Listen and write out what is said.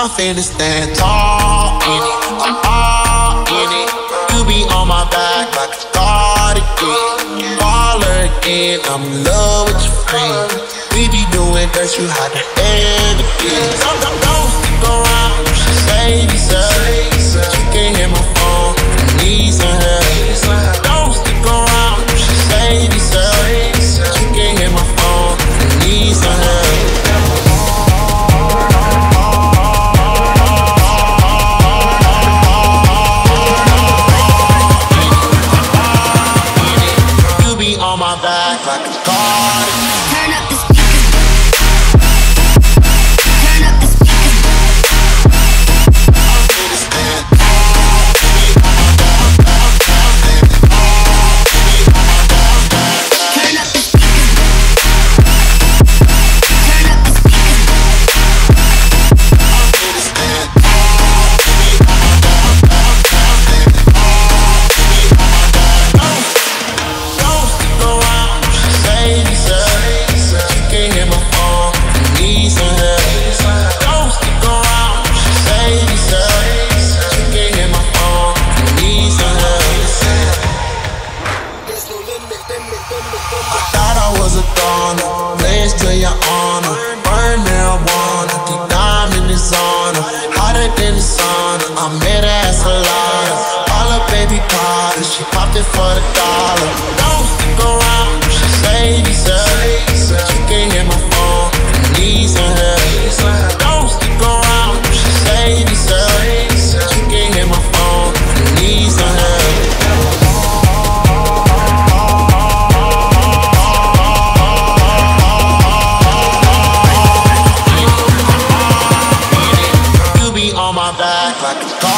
I'm finna stand tall in it. I'm all in it. You be on my back like a cardigan. Baller again. I'm in love with your friend. We be doing that you had like a guard. She popped it for the dollar. Don't stick around. She say yourself. You can't hear my phone. Some help. Don't stick around. She say yourself. You can't hear my phone. Some help. You be on my back like a.